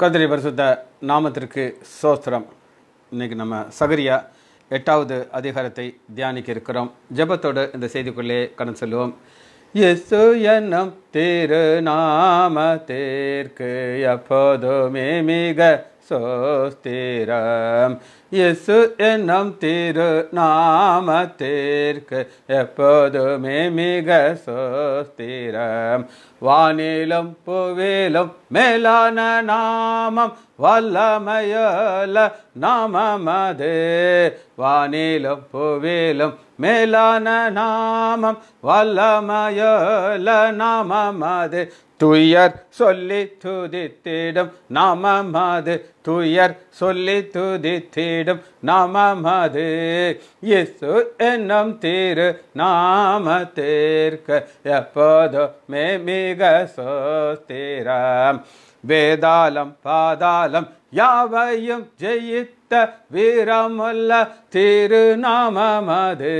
கதிரி பரிசுத்த நாமத்திற்கு சோஸ்திரம். இன்னைக்கு நம்ம சகரியா எட்டாவது அதிகாரத்தை தியானிக்க இருக்கிறோம் ஜெபத்தோடு இந்த செய்திக்குள்ளே கடன் செல்வோம். எசு என்னும் திருநாம தேர்க்கு எப்போதுமே மிக சோஸ்திரம். இயேசு என்னும் திரு நாமத்திற்கு எப்போதுமே மிக சோஸ்திரம். வானிலும் புவிலும் மேலான நாமம் வல்லமையல நாமமது வானிலும் புவிலும் மேலான நாமம் வல்லமையல நாமமது. துயர் சொல்லி துதித்திடும் நாமமது. துயர் சொல்லி துதித்திடும் நாமமது. இயேசு என்னும் திரு நாமத்திற்கு எப்போதுமே மிக சோஸ்திரம் வேதாளம் பாதாளம் யாவையும் ஜெயித்து வீரமுள்ள திருநாமமது.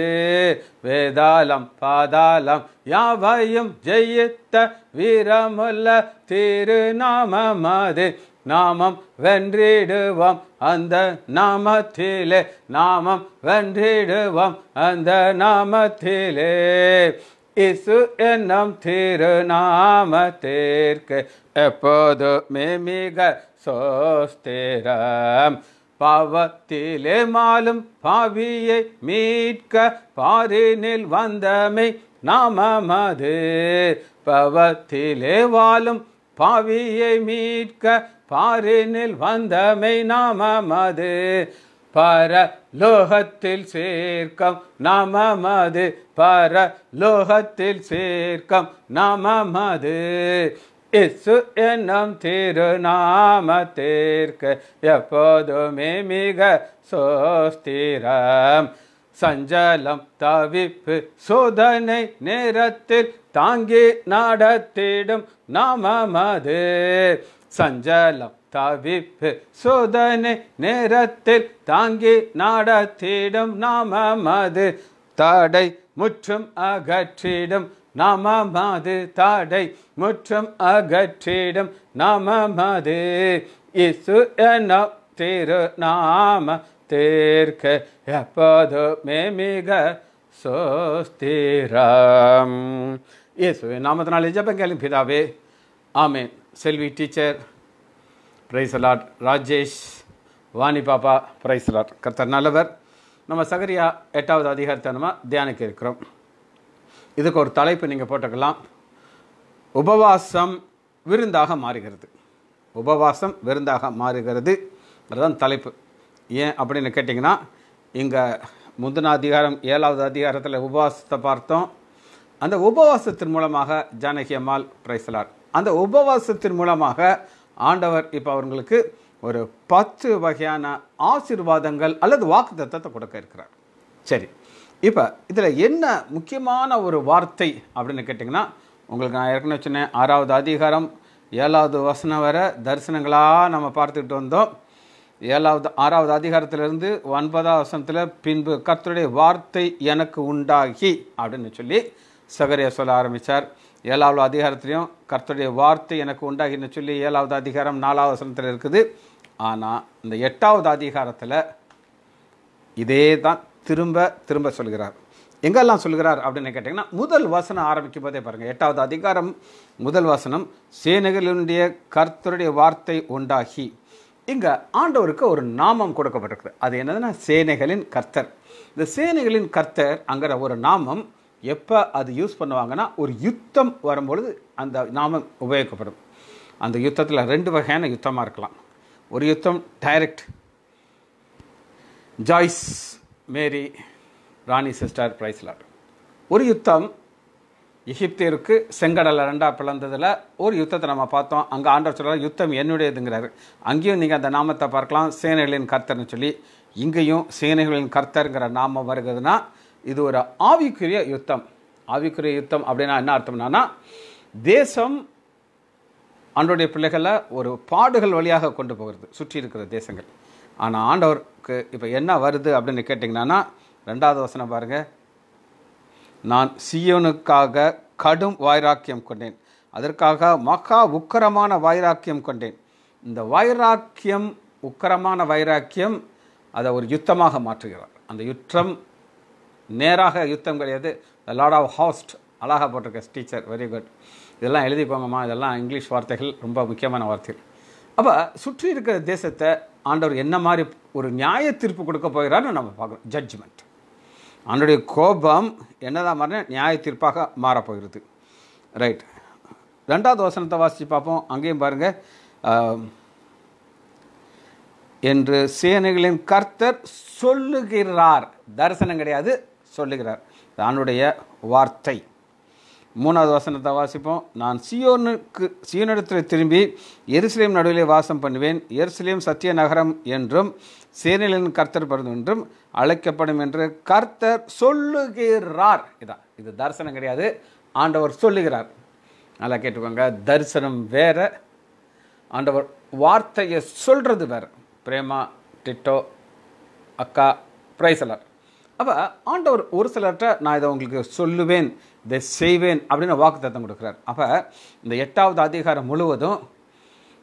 வேதாளம் பாதாளம் யாவையும் ஜெயித்த வீரமுள்ள திருநாமமது. நாமம் வென்றிடுவோம் அந்த நாமத்திலே. நாமம் வென்றிடுவோம் அந்த நாமத்திலே. இசு என்னும் திருநாமத்திற்கு எப்போதுமே மிக சோஸ்திரம். பாவத்திலே மாலும் பாவியை மீட்க பாரினில் வந்தமை நாமமது. பவத்திலே வாழும் பாவியை மீட்க பாரினில் வந்தமை நாமமது. பர லோகத்தில் சேர்க்கம் நாமமது. பர லோகத்தில் சேர்க்கம் நாமமது. இசு என்னும் திருநாமத்திற்கு எப்போதுமே மிக சோஸ்திரம். சஞ்சலம் தவிப்பு சோதனை நேரத்தில் தாங்கி நடத்திடும் நாமமது சஞ்சலம் தவிப்பு சோதனை நேரத்தில் தாங்கி நடத்திடும் நாமமது தடை முற்றும் அகற்றிடும் நாம நாமமது தாடை முற்றும் அகற்றிடும். நாமமது இசு என திரு நாம தேர்க்க எப்போதுமே மிக சோஸ்திரம். இயேசுவின் நாமத்தினாலே ஜபங்களும் பிதாவே ஆமேன். செல்வி டீச்சர் பிரைசலாட் ராஜேஷ் வாணி பாப்பா பிரைசலாட் கர்த்தர் நல்லவர். நம்ம சகரியா எட்டாவது அதிகாரத்தை நம்ம தியானிக்க இருக்கிறோம். இதுக்கு ஒரு தலைப்பு நீங்கள் போட்டுக்கலாம் உபவாசம் விருந்தாக மாறுகிறது. உபவாசம் விருந்தாக மாறுகிறது. அதுதான் தலைப்பு. ஏன் அப்படின்னு கேட்டிங்கன்னா இங்கே முந்தின அதிகாரம் ஏழாவது அதிகாரத்தில் உபவாசத்தை பார்த்தோம். அந்த உபவாசத்தின் மூலமாக ஜானகி அம்மாள் பிரைசலார் அந்த உபவாசத்தின் மூலமாக ஆண்டவர் இப்போ அவங்களுக்கு ஒரு பத்து வகையான ஆசீர்வாதங்கள் அல்லது வாக்குத்தத்தத்தை கொடுக்க இருக்கிறார். சரி இப்போ இதில் என்ன முக்கியமான ஒரு வார்த்தை அப்படின்னு கேட்டிங்கன்னா உங்களுக்கு நான் ஏற்கனவே சொன்னேன் ஆறாவது அதிகாரம் ஏழாவது வசனம் வர தரிசனங்களாக நம்ம பார்த்துக்கிட்டு வந்தோம். ஏழாவது ஆறாவது அதிகாரத்திலிருந்து ஒன்பதாவது வசனத்தில் பின்பு கர்த்தருடைய வார்த்தை எனக்கு உண்டாகி அப்படின்னு சொல்லி சகரியா சொல்ல ஆரம்பித்தார் ஏழாவது அதிகாரத்திலையும் கர்த்தருடைய வார்த்தை எனக்கு உண்டாகின்னு சொல்லி ஏழாவது அதிகாரம் நாலாவது வசனத்தில் இருக்குது. ஆனால் இந்த எட்டாவது அதிகாரத்தில் இதே தான் திரும்ப திரும்ப சொல்கிறார். எங்கெல்லாம் சொல்கிறார் அப்படின்னு கேட்டிங்கன்னா முதல் வசனம் ஆரம்பிக்கும் போதே பாருங்கள் எட்டாவது அதிகாரம் முதல் வசனம் சேனைகளினுடைய கர்த்தருடைய வார்த்தை உண்டாகி. இங்கே ஆண்டவருக்கு ஒரு நாமம் கொடுக்கப்பட்டிருக்குது. அது என்னதுன்னா சேனைகளின் கர்த்தர். இந்த சேனைகளின் கர்த்தர் அங்கிற ஒரு நாமம் எப்போ அது யூஸ் பண்ணுவாங்கன்னா ஒரு யுத்தம் வரும்பொழுது அந்த நாமம் உபயோகப்படும் அந்த யுத்தத்தில் ரெண்டு வகையான யுத்தமாக இருக்கலாம். ஒரு யுத்தம் direct Joyce Mary Rani sister பிரைஸ்லாட். ஒரு யுத்தம் எகிப்தியருக்கு செங்கடலை ரெண்டாக பிளந்ததில் ஒரு யுத்தத்தை நம்ம பார்த்தோம். அங்கே ஆண்டவர் சொல்கிறார் யுத்தம் என்னுடையதுங்கிறாரு. அங்கேயும் நீங்கள் அந்த நாமத்தை பார்க்கலாம். சேனைகளின் கர்த்தர்னு சொல்லி இங்கேயும் சேனைகளின் கர்த்தருங்கிற நாமம் வருகிறதுனா இது ஒரு ஆவிக்குரிய யுத்தம். ஆவிக்குரிய யுத்தம் அப்படின்னா என்ன அர்த்தம்னா தேசம் அன்றைய பிள்ளைகளை ஒரு பாடுகள் வழியாக கொண்டு போகிறது சுற்றி இருக்கிற தேசங்கள். ஆனால் ஆண்டவருக்கு இப்போ என்ன வருது அப்படின்னு கேட்டிங்கன்னா ரெண்டாவது வசனம் பாருங்கள் நான் சியோனுக்காக கடும் வைராக்கியம் கொண்டேன். அதற்காக மகா உக்கரமான வைராக்கியம் கொண்டேன். இந்த வைராக்கியம் உக்கரமான வைராக்கியம் அதை ஒரு யுத்தமாக மாற்றுகிறார். அந்த யுத்தம் நேராக யுத்தம் கிடையாது. த லார்ட் ஆஃப் ஹாஸ்ட் அழகாக போட்டிருக்க டீச்சர் வெரி குட் இதெல்லாம் எழுதிக்கோங்கம்மா இதெல்லாம் இங்கிலீஷ் வார்த்தைகள் ரொம்ப முக்கியமான வார்த்தைகள். அப்போ சுற்றி இருக்கிற தேசத்தை ஆண்டவர் என்ன மாதிரி ஒரு நியாய தீர்ப்பு கொடுக்க போகிறான்னு நம்ம பார்க்குறோம். ஜட்ஜ்மெண்ட் அவனுடைய கோபம் என்னதான் மாறின நியாய தீர்ப்பாக மாறப்போகிறது ரைட் ரெண்டாவது வசனத்தை வாசித்து பார்ப்போம். அங்கேயும் பாருங்கள் என்று சேனைகளின் கர்த்தர் சொல்லுகிறார். தரிசனம் கிடையாது சொல்லுகிறார். தன்னுடைய வார்த்தை. மூணாவது வசனத்தை வாசிப்போம். நான் சியோனுக்கு சியோனிடத்தில் திரும்பி எருசலேம் நடுவிலே வாசம் பண்ணுவேன். எருசலேம் சத்திய நகரம் என்றும் சேனலின் கர்த்தர் பிறந்து என்றும் அழைக்கப்படும் என்று கர்த்தர் சொல்லுகிறார். இதான் இது தரிசனம் கிடையாது. ஆண்டவர் சொல்லுகிறார். நல்லா கேட்டுக்கோங்க. தரிசனம் வேற. ஆண்டவர் வார்த்தையை சொல்கிறது வேறு. பிரேமா டிட்டோ அக்கா பிரைசலர். அப்போ ஆண்டவர் ஒரு சிலர்கிட்ட நான் இதை உங்களுக்கு சொல்லுவேன். இதை செய்வேன் அப்படின்னு வாக்கு தத்தம் கொடுக்குறார். அப்போ இந்த எட்டாவது அதிகாரம் முழுவதும்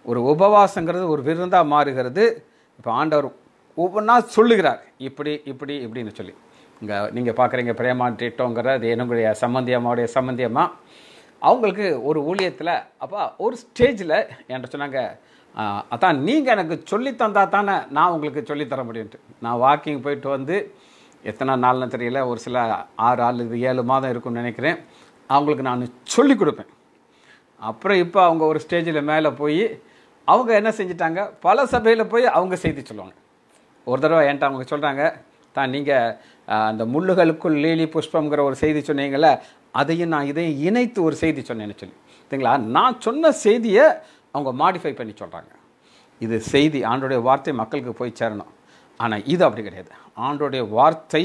ஒரு உபவாசங்கிறது ஒரு விருந்தாக மாறுகிறது. இப்போ ஆண்டவர் ஒவ்வொன்றா சொல்லுகிறார். இப்படி இப்படி இப்படின்னு சொல்லி. இங்கே நீங்கள் பார்க்குறீங்க பிரேமா டிட்டோங்கிற அது என்னுடைய சம்மந்தியம்மாவுடைய சம்மந்தியம்மா அவங்களுக்கு ஒரு ஊழியத்தில் அப்போ ஒரு ஸ்டேஜில் என்கிட்ட சொன்னாங்க அதான் நீங்கள் எனக்கு சொல்லி தந்தா தானே நான் உங்களுக்கு சொல்லித்தர முடியும்ட்டு. நான் வாக்கிங் போயிட்டு வந்து எத்தனை நாள்னு தெரியல ஒரு சில ஆறு ஆறு ஏழு மாதம் இருக்கும்னு நினைக்கிறேன். அவங்களுக்கு நான் சொல்லி கொடுப்பேன். அப்புறம் இப்போ அவங்க ஒரு ஸ்டேஜில் மேலே போய் அவங்க என்ன செஞ்சிட்டாங்க? பல சபையில் போய் அவங்க செய்தி சொல்லுவாங்க. ஒரு தடவை என்கிட்ட அவங்க சொல்கிறாங்க தான் நீங்கள் அந்த முள்ளுகளுக்குள் லீலி புஷ்பம்ங்கிற ஒரு செய்தி சொன்னீங்களே அதையும் நான் இதையும் இணைத்து ஒரு செய்தி சொன்னேன்னு சொல்லி. சரிங்களா? நான் சொன்ன செய்தியை அவங்க மாடிஃபை பண்ணி சொல்கிறாங்க இது செய்தி ஆண்டோடைய வார்த்தை மக்களுக்கு போய் சேரணும். ஆனால் இது அப்படி கிடையாது. ஆண்டோடைய வார்த்தை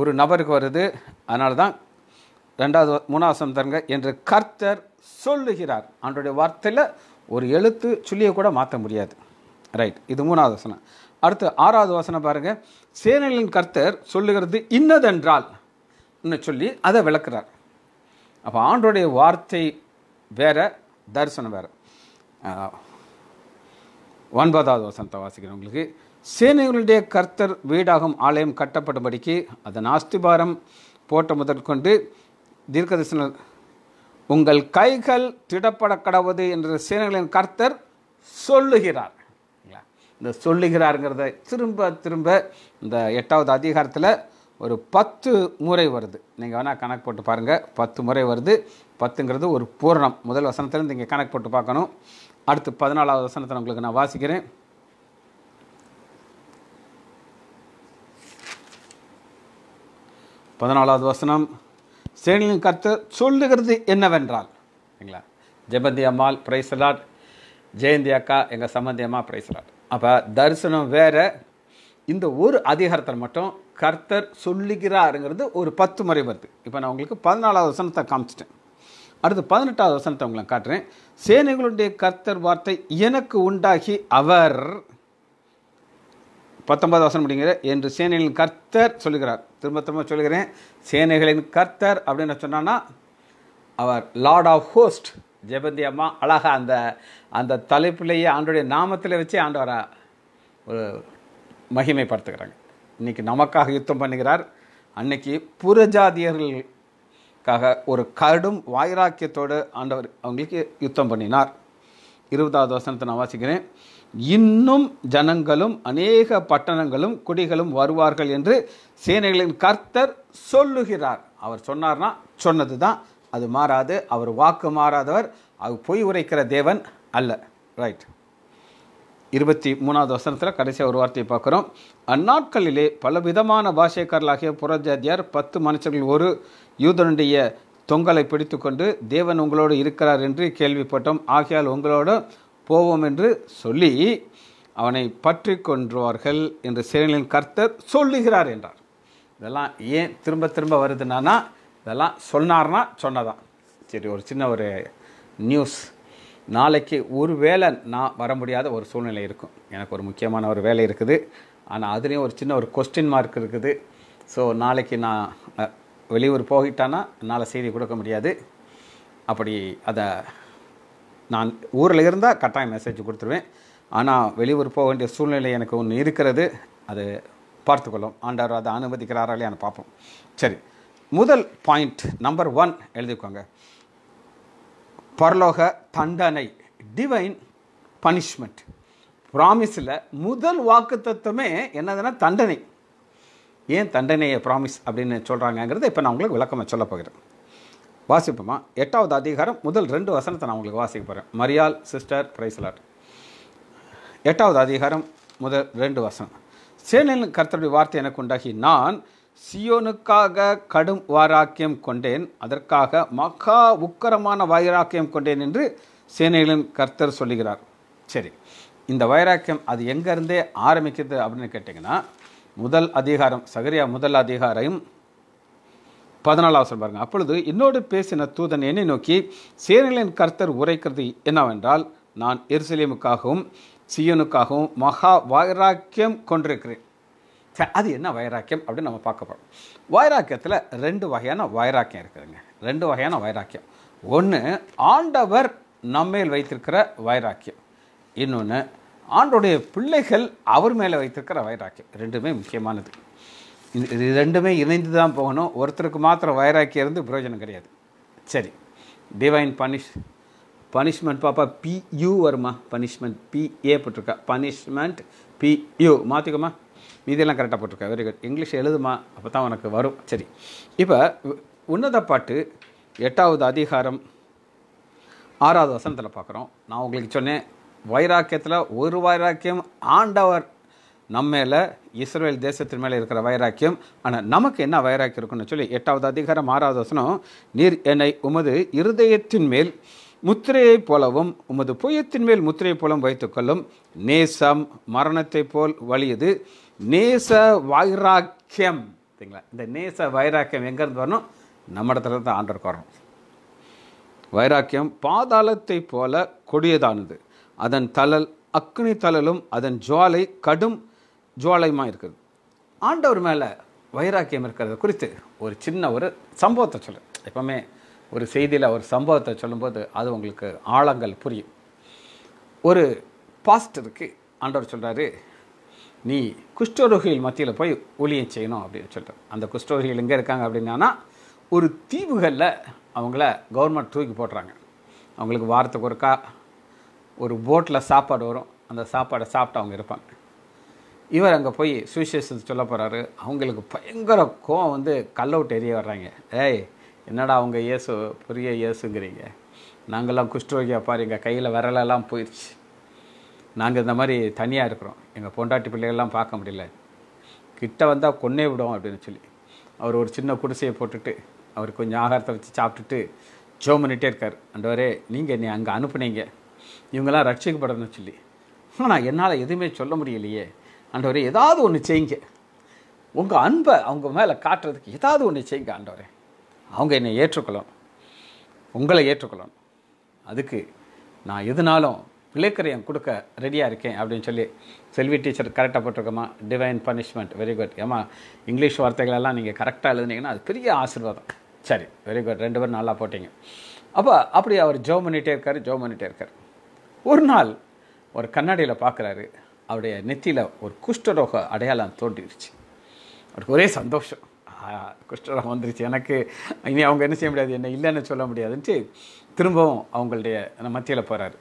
ஒரு நபருக்கு வருது. அதனால தான் ரெண்டாவது மூணாவது தருங்க என்று கர்த்தர் சொல்லுகிறார். ஆண்டோடைய வார்த்தையில் ஒரு எழுத்து சொல்லியை கூட மாற்ற முடியாது. ரைட் இது மூணாவது வசனம். அடுத்து ஆறாவது வசனம் பாருங்க. சேனலின் கர்த்தர் சொல்லுகிறது இன்னதென்றால் இன்னும் சொல்லி அதை விளக்குறார். அப்போ ஆண்டோடைய வார்த்தை வேற தரிசனம் வேறு. ஒன்பதாவது வசனத்தை வாசிக்கிறேன் உங்களுக்கு. சேனைகளுடைய கர்த்தர் வீடாகும் ஆலயம் கட்டப்படும்படிக்கு அதன் ஆஸ்திபாரம் போட்ட முதற்கொண்டு தீர்க்கதரிசன உங்கள் கைகள் திடப்பட கடவுது என்று சேனைகளின் கர்த்தர் சொல்லுகிறார். இந்த சொல்லுகிறாருங்கிறத திரும்ப திரும்ப இந்த எட்டாவது அதிகாரத்தில் ஒரு பத்து முறை வருது. நீங்கள் வேணால் கணக்கு போட்டு பாருங்கள் பத்து முறை வருது. பத்துங்கிறது ஒரு பூரணம். முதல் வசனத்துலேருந்து இங்கே கணக்கு போட்டு பார்க்கணும். அடுத்து பதினாலாவது வசனத்தை உங்களுக்கு நான் வாசிக்கிறேன். பதினாலாவது வசனம் சேனியின் கர்த்தர் சொல்லுகிறது என்னவென்றால்? சரிங்களா ஜெபந்தி அம்மாள் பிரைசலாட் ஜெயந்தி அக்கா எங்கள் சம்மந்தி அம்மா பிரைசலாட் அப்போ தரிசனம் வேறு. இந்த ஒரு அதிகாரத்தில் மட்டும் கர்த்தர் சொல்லுகிறாருங்கிறது ஒரு பத்து முறை வருது. இப்போ நான் உங்களுக்கு பதினாலாவது வசனத்தை காமிச்சிட்டேன். அடுத்து பதினெட்டாவது வசனத்தை உங்களை காட்டுறேன். சேனைகளுடைய கர்த்தர் வார்த்தை எனக்கு உண்டாகி அவர் பத்தொன்பது வசனம் முடிங்கிற என்று சேனையின் கர்த்தர் சொல்லுகிறார். திரும்ப திரும்ப சொல்லுகிறேன் சேனைகளின் கர்த்தர் அப்படின்னு சொன்னான்னா அவர் லார்ட் ஆஃப் ஹோஸ்ட் ஜெபந்தி அம்மா அழகா அந்த அந்த தலைப்பிலேயே ஆண்டுடைய நாமத்தில் வச்சு ஆண்டவரை ஒரு மகிமைப்படுத்துகிறாங்க. இன்றைக்கி நமக்காக யுத்தம் பண்ணுகிறார். அன்னைக்கு புறஜாதியர்களுக்காக ஒரு கடும் வாயிராக்கியத்தோடு ஆண்டவர் அவங்களுக்கு யுத்தம் பண்ணினார். இருபதாவது வசனத்தை நான் வாசிக்கிறேன். இன்னும் ஜனங்களும் அநேக பட்டணங்களும் குடிகளும் வருவார்கள் என்று சேனைகளின் கர்த்தர் சொல்லுகிறார். அவர் சொன்னார்னா சொன்னது தான் அது மாறாது. அவர் வாக்கு மாறாதவர். அவர் பொய் உரைக்கிற தேவன் அல்ல. ரைட் இருபத்தி மூணாவது வசனத்தில் கடைசியாக ஒரு வார்த்தையை பார்க்குறோம். அந்நாட்களிலே பலவிதமான பாஷைக்காரர்களாகிய புறஜாதியார் பத்து மனுஷர்கள் ஒரு யூதனுடைய தொங்கலை பிடித்துக்கொண்டு தேவன் உங்களோடு இருக்கிறார் என்று கேள்விப்பட்டோம். ஆகையால் உங்களோடு போவோம் என்று சொல்லி அவனை பற்றி கொன்றுவார்கள் என்று சேனைகளின் கர்த்தர் சொல்லுகிறார் என்றார். இதெல்லாம் ஏன் திரும்ப திரும்ப வருதுன்னா இதெல்லாம் சொன்னார்னா சொன்னதான். சரி ஒரு சின்ன ஒரு நியூஸ் நாளைக்கு ஒரு வேளை நான் வர முடியாத ஒரு சூழ்நிலை இருக்கும். எனக்கு ஒரு முக்கியமான ஒரு வேலை இருக்குது. ஆனால் அதுலேயும் ஒரு சின்ன ஒரு கொஸ்டின் மார்க் இருக்குது. ஸோ நாளைக்கு நான் வெளியூர் போயிட்டானா என்னால் செய்தி கொடுக்க முடியாது. அப்படி அதை நான் ஊரில் இருந்தால் கட்டாயம் மெசேஜ் கொடுத்துருவேன். ஆனால் வெளியூர் போக வேண்டிய சூழ்நிலை எனக்கு ஒன்று இருக்கிறது. அது பார்த்துக்கொள்ளும். ஆண்டவர் அதை அனுமதிக்கிறாரா இல்லையான்னு பார்ப்போம். சரி. முதல் பாயிண்ட் நம்பர் ஒன் எழுதிக்கோங்க. பரலோக தண்டனை டிவைன் பனிஷ்மெண்ட் ப்ராமிஸில் முதல் வாக்கு தத்துவமே என்னதுன்னா தண்டனை. ஏன் தண்டனையை ப்ராமிஸ் அப்படின்னு சொல்கிறாங்கங்கிறத இப்போ நான் உங்களுக்கு விளக்கமாக சொல்ல போகிறேன். வாசிப்போமா? எட்டாவது அதிகாரம் முதல் ரெண்டு வசனத்தை நான் உங்களுக்கு வாசிக்க போகிறேன் மரியால் சிஸ்டர் பிரைஸ்லாட் எட்டாவது அதிகாரம் முதல் ரெண்டு வசனம். சேனலின் கர்த்தருடைய வார்த்தை எனக்கு உண்டாகி நான் சியோனுக்காக கடும் வாராக்கியம் கொண்டேன் அதற்காக மகா உக்கரமான வைராக்கியம் கொண்டேன் என்று சேனைகளின் கர்த்தர் சொல்லுகிறார். சரி இந்த வைராக்கியம் அது எங்கேருந்தே ஆரம்பிக்குது அப்படின்னு கேட்டிங்கன்னா முதல் அதிகாரம் சகரியா முதல் அதிகாரம் பதினாலாவது வசனம் பாருங்க. அப்பொழுது என்னோடு பேசின தூதன் என்னை நோக்கி சேனலின் கர்த்தர் உரைக்கிறது என்னவென்றால் நான் எருசலேமுக்காகவும் சியோனுக்காகவும் மகா வைராக்கியம் கொண்டிருக்கிறேன். சரி அது என்ன வைராக்கியம் அப்படின்னு நம்ம பார்க்க போகிறோம் வைராக்கியத்தில் ரெண்டு வகையான வைராக்கியம் இருக்குதுங்க. ரெண்டு வகையான வைராக்கியம். ஒன்று ஆண்டவர் நம்மேல் வைத்திருக்கிற வைராக்கியம். இன்னொன்று ஆண்டோடைய பிள்ளைகள் அவர் மேலே வைத்திருக்கிற வைராக்கியம். ரெண்டுமே முக்கியமானது. இது ரெண்டுமே இணைந்து தான் போகணும். ஒருத்தருக்கு மாத்திரம் வைராக்கியம் இருந்து பிரயோஜனம் கிடையாது. சரி. டிவைன் பனிஷ் பனிஷ்மெண்ட் பாப்பா பியூ வருமா? பனிஷ்மெண்ட் பிஏ போட்டிருக்கா. பனிஷ்மெண்ட் பியூ மாற்றிக்கோமா மீதியெல்லாம் கரெக்டாக போட்டிருக்கா. வெரி குட் இங்கிலீஷ் எழுதுமா? அப்போ தான் உனக்கு வரும். சரி. இப்போ உன்னத பாட்டு எட்டாவது அதிகாரம் ஆறாவது வசனத்தில் பார்க்குறோம் நான் உங்களுக்கு சொன்னேன் வைராக்கியத்தில் ஒரு வைராக்கியம் ஆண்டவர் நம்ம மேலே இஸ்ரேல் தேசத்தின் மேலே இருக்கிற வைராக்கியம். ஆனால் நமக்கு என்ன வைராக்கியம் இருக்குன்னு சொல்லி எட்டாவது அதிகாரம் ஆறாவது வசனம் நீர் என்னை உமது இருதயத்தின் மேல் முத்திரையைப் போலவும் உமது புயத்தின் மேல் முத்திரையைப் போலவும் வைத்துக்கொள்ளும் நேசம் மரணத்தைப் போல் வலியது நேச வைராக்கியம். சரிங்களா இந்த நேச வைராக்கியம் எங்கேருந்து வரணும்? நம்ம இடத்துல தான் ஆண்டருக்கு வரணும். வைராக்கியம் பாதாளத்தைப் போல கொடியதானது. அதன் தளல் அக்னி தளலும் அதன் ஜுவாலை கடும் ஜுவாலயமாக இருக்குது. ஆண்டவர் மேலே வைராக்கியம் இருக்கிறது குறித்து ஒரு சின்ன ஒரு சம்பவத்தை சொல்லு. எப்பவுமே ஒரு செய்தியில் ஒரு சம்பவத்தை சொல்லும்போது அது உங்களுக்கு ஆழங்கள் புரியும். ஒரு பாஸ்டருக்கு ஆண்டவர் சொல்கிறாரு நீ குஷ்டரோகிகள் மத்தியில் போய் ஊழியம் செய்யணும் அப்படின்னு சொல்கிறார் அந்த குஷ்டரோகிகள் எங்கே இருக்காங்க அப்படின்னா ஒரு தீவுகளில் அவங்கள கவர்மெண்ட் தூக்கி போடுறாங்க. அவங்களுக்கு வாரத்துக்கு ஒருக்கா ஒரு போட்டில் சாப்பாடு வரும். அந்த சாப்பாடை சாப்பிட்டு அவங்க இருப்பாங்க. இவர் அங்கே போய் சுவிசேஷத்தை சொல்ல போகிறாரு அவங்களுக்கு பயங்கர கோவம் வந்து கல்லவுட் எரிய வர்றாங்க. ஏய் என்னடா அவங்க இயேசு பெரிய இயேசுங்கிறீங்க? நாங்கள்லாம் குஷ்டரோகியாக பாரு எங்கள் கையில் விரலெல்லாம் போயிடுச்சு நாங்கள் இந்த மாதிரி தனியாக இருக்கிறோம். எங்கள் பொண்டாட்டி பிள்ளைகள்லாம் பார்க்க முடியல. கிட்ட வந்தால் கொன்னே விடும் அப்படின்னு சொல்லி. அவர் ஒரு சின்ன குடிசையை போட்டுட்டு அவர் கொஞ்சம் ஆகாரத்தை வச்சு சாப்பிட்டுட்டு ஜோ பண்ணிகிட்டே இருக்கார். அண்டவரே நீங்கள் என்னை அங்கே அனுப்புனீங்க. இவங்கெல்லாம் ரட்சிக்கப்படணும்னு சொல்லி. ஆனால் என்னால் எதுவுமே சொல்ல முடியலையே. ஆண்டவரே ஏதாவது ஒன்று செய்யுங்க. உங்கள் அன்பை அவங்க மேலே காட்டுறதுக்கு ஏதாவது ஒன்று செய்யுங்க ஆண்டவரே. அவங்க என்னை ஏற்றுக்கொள்ளணும். உங்களை ஏற்றுக்கொள்ளணும். அதுக்கு நான் எதுனாலும் விலைக்கரையம் கொடுக்க ரெடியாக இருக்கேன் அப்படின்னு சொல்லி செல்வி டீச்சர் கரெக்டாக போட்டிருக்கோமா? டிவைன் பனிஷ்மெண்ட் வெரி குட் ஏமா இங்கிலீஷ் வார்த்தைகளெல்லாம் நீங்கள் கரெக்டாக எழுதுனீங்கன்னா அது பெரிய ஆசீர்வாதம். சரி வெரி குட் ரெண்டு பேரும் நல்லா போட்டீங்க. அப்போ அப்படி அவர் ஜோ பண்ணிகிட்டே இருக்கார் ஜோ பண்ணிகிட்டே இருக்கார். ஒரு நாள் ஒரு கண்ணாடியில் பார்க்குறாரு அவருடைய நெத்தியில் ஒரு குஷ்டரோக அடையாளம் தோன்றிடுச்சு. அவருக்கு ஒரே சந்தோஷம். குஷ்டரோகம் வந்துருச்சு. எனக்கு இனி அவங்க என்ன செய்ய முடியாது? என்ன இல்லைன்னு சொல்ல முடியாதுன்ட்டு திரும்பவும் அவங்களுடைய மத்தியில் போகிறாரு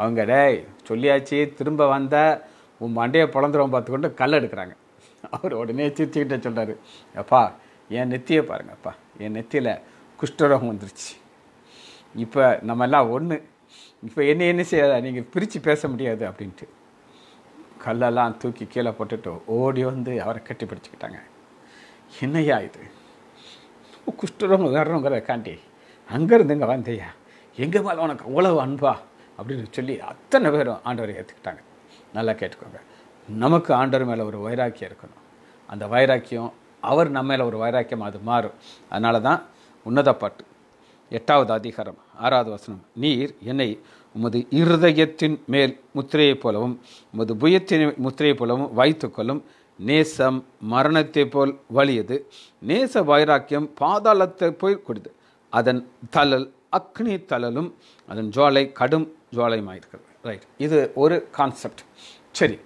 அவங்க டேய் சொல்லியாச்சு. திரும்ப வந்தால் உன் மண்டையை பிளந்துரும் பார்த்துக்கொண்டு கல் எடுக்கிறாங்க. அவர் உடனே சிரிச்சுக்கிட்டே சொல்கிறாரு அப்பா என் நெத்தியை பாருங்கப்பா. என் நெத்தியில் குஷ்டரோகம் வந்துருச்சு. இப்போ நம்ம எல்லாம் ஒன்று இப்போ என்ன என்ன செய்யாத? நீங்கள் பிரித்து பேச முடியாது. அப்படின்ட்டு. கல்லெல்லாம் தூக்கி கீழே போட்டுட்டு ஓடி வந்து அவரை கட்டி பிடிச்சிக்கிட்டாங்க. என்னையா இது? குஷ்டரோகம் வர்றவங்கிற காண்டி அங்கேருந்து இங்கே வந்தையா எங்கள் மேலே உனக்கு அவ்வளவு அன்பா? அப்படின்னு சொல்லி அத்தனை பேரும் ஆண்டவரை ஏற்றுக்கிட்டாங்க. நல்லா கேட்டுக்கோங்க. நமக்கு ஆண்டவர் மேலே ஒரு வைராக்கியம் இருக்கணும். அந்த வைராக்கியம் அவர் நம்ம மேலே ஒரு வைராக்கியம் அது மாறும். அதனால தான் உன்னத பாட்டு எட்டாவது அதிகாரம் ஆறாவது வசனம் நீர் என்னை உமது இருதயத்தின் மேல் முத்திரையைப் போலவும் உமது புயத்தின் முத்திரையைப் போலவும் வைத்துக்கொள்ளும் நேசம் மரணத்தைப் போல் வலியது. நேச வைராக்கியம் பாதாளத்தை போய் கொடுது. அதன் தளல் அக்னி தளலும் அதன் ஜுவாலை கடும் ஜுவாலையுமாயிருக்கிறது. ரைட் இது ஒரு கான்செப்ட் சரி.